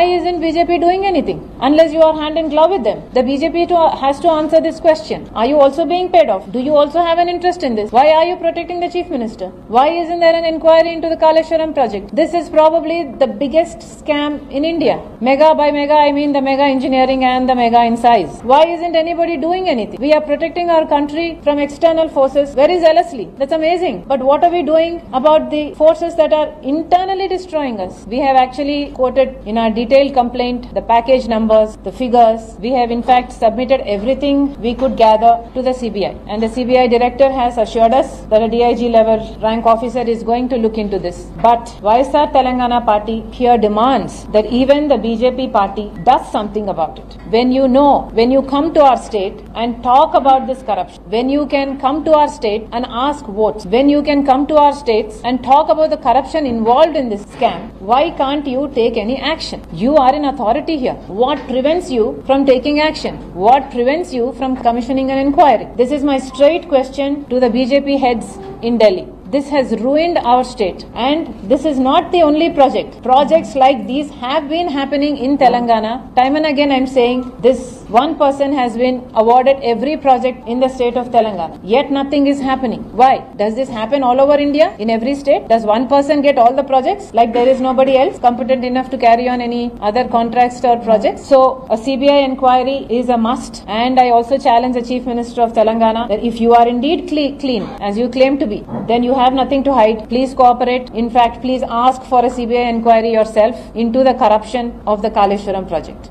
Why isn't BJP doing anything? Unless you are hand in glove with them. The BJP to, has to answer this question. Are you also being paid off? Do you also have an interest in this? Why are you protecting the chief minister? Why isn't there an inquiry into the Kaleshwaram project? This is probably the biggest scam in India. Mega by mega, I mean the mega engineering and the mega in size. Why isn't anybody doing anything? We are protecting our country from external forces very zealously. That's amazing. But what are we doing about the forces that are internally destroying us? We have actually quoted in our detailed complaint the package numbers, the figures. We have in fact submitted everything we could gather to the CBI. And the CBI director has assured us that a DIG level rank officer is going to look into this. But YSR Telangana party here demands that even the BJP party does something about it. When you know, when you come to our state and talk about this corruption, when you can come to our state and ask votes, when you can come to our states and talk about the corruption involved in this scam, why can't you take any action? You are in authority here. What prevents you from taking action? What prevents you from commissioning an inquiry? This is my straight question to the BJP heads in Delhi. This has ruined our state. And this is not the only project. Projects like these have been happening in Telangana. Time and again, I'm saying this one person has been awarded every project in the state of Telangana. Yet nothing is happening. Why? Does this happen all over India? In every state? Does one person get all the projects? Like there is nobody else competent enough to carry on any other contracts or projects? So a CBI inquiry is a must. And I also challenge the Chief Minister of Telangana that if you are indeed cle- clean, as you claim to be, then you have nothing to hide. Please cooperate. In fact, please ask for a CBI inquiry yourself into the corruption of the Kaleshwaram project.